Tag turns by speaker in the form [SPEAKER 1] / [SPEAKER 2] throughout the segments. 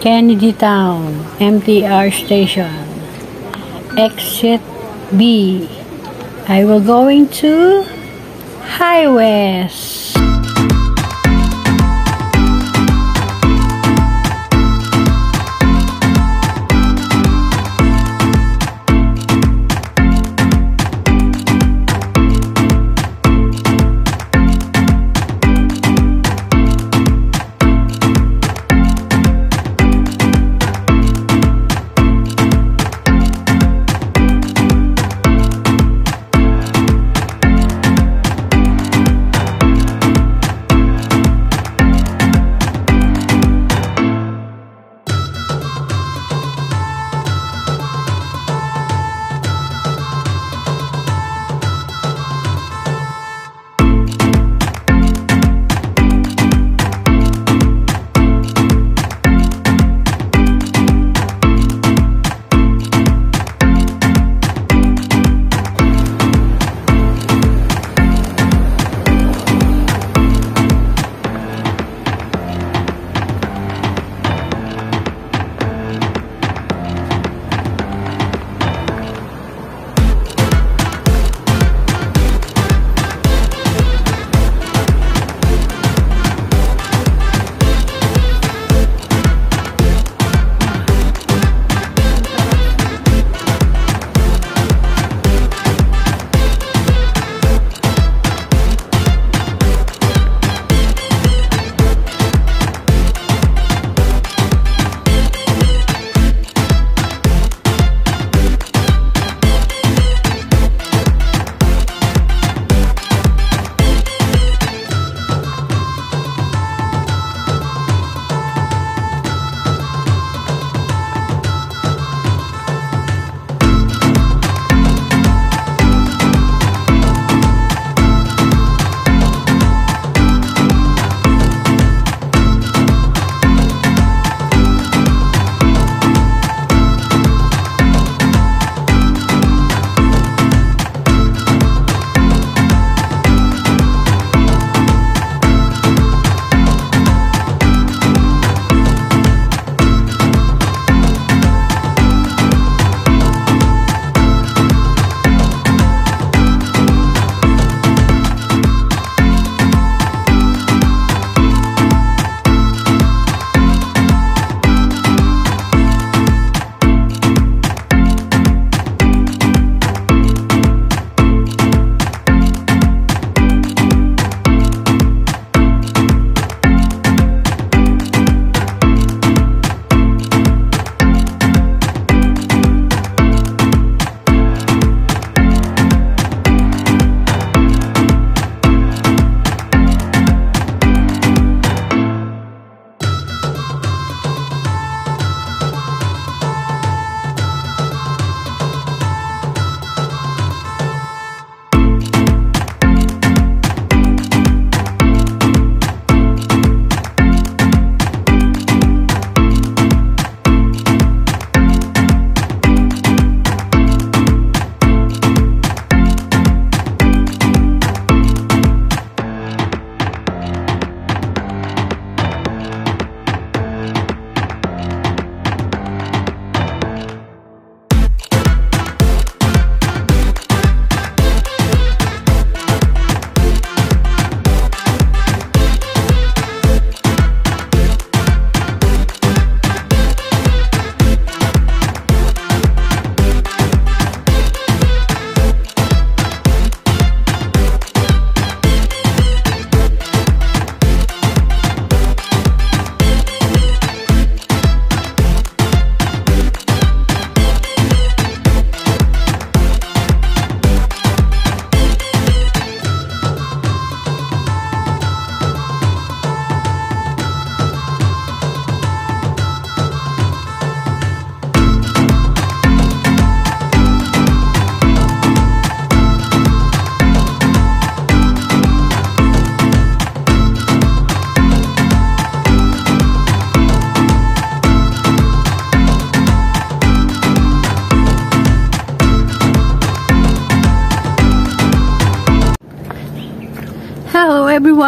[SPEAKER 1] Kennedy Town, MTR station. Exit B. I will going to High West.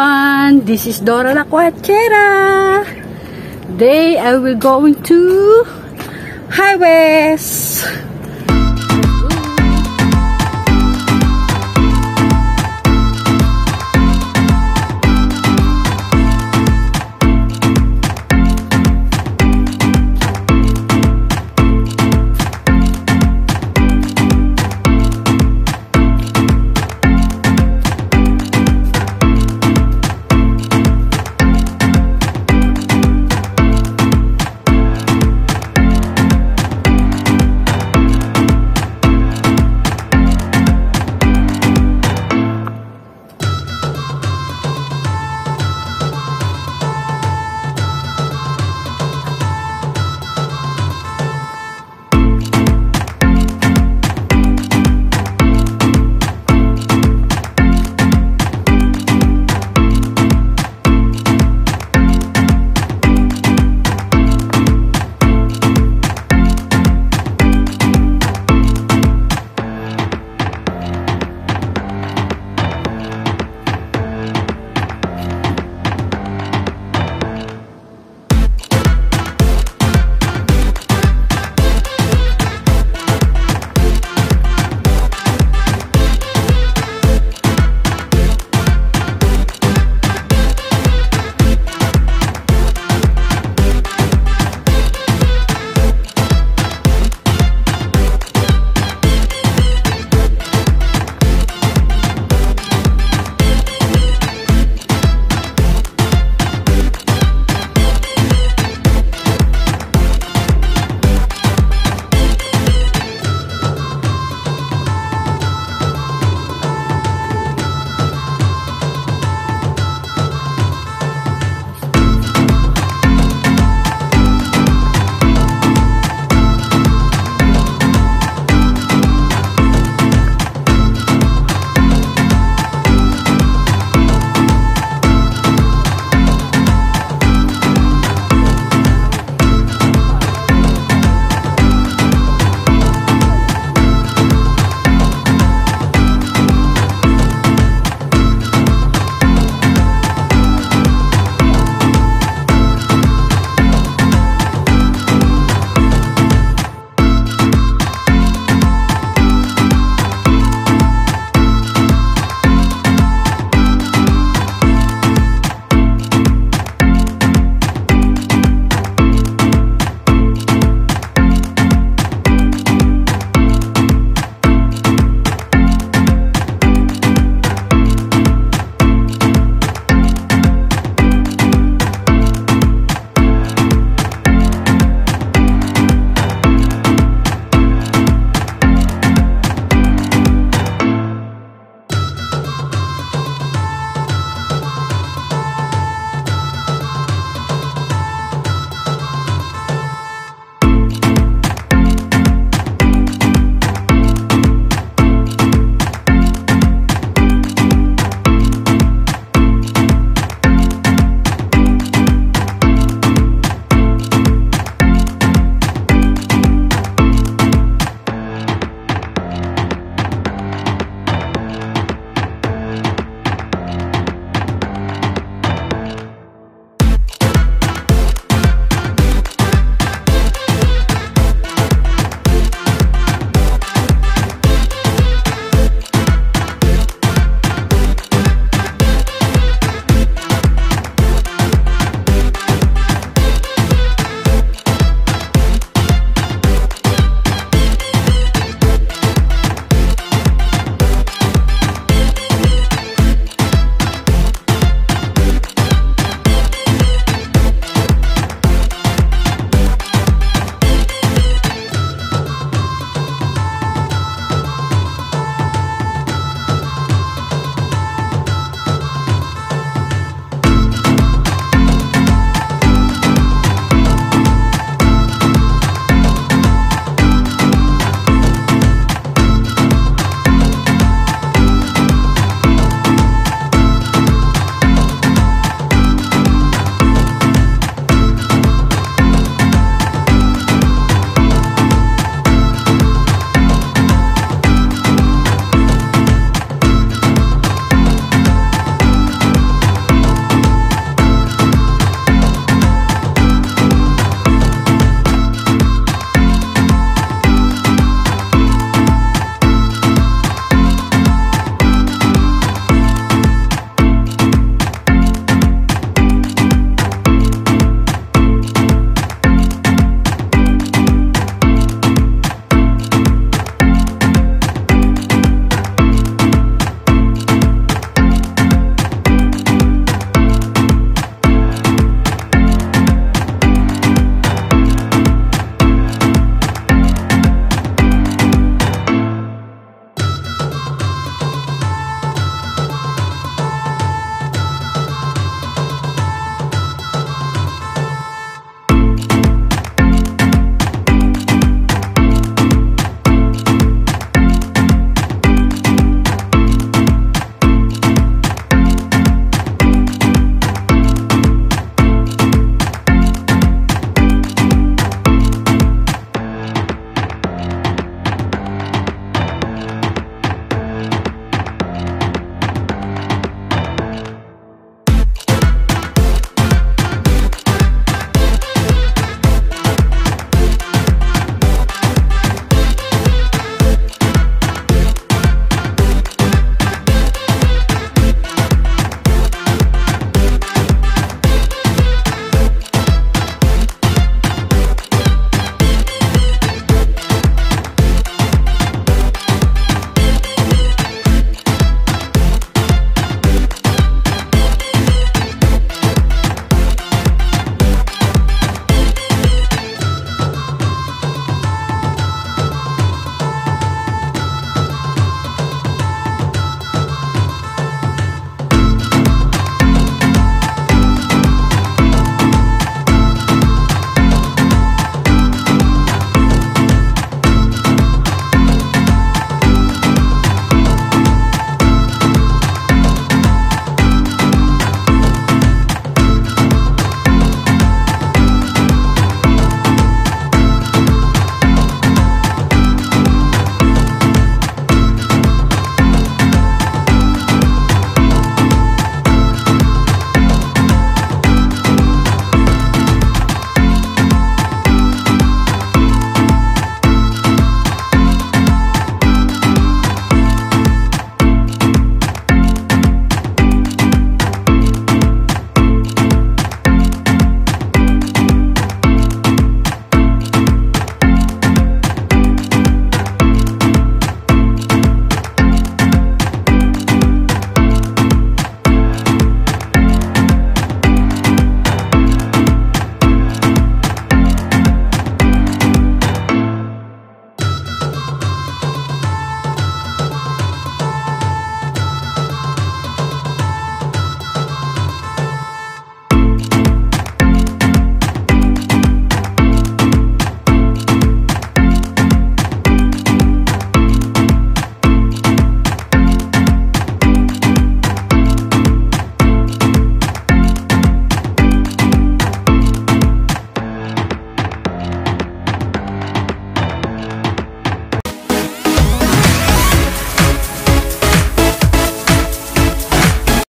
[SPEAKER 1] Everyone! This is Dora La Cuachera! Today I will going to High West.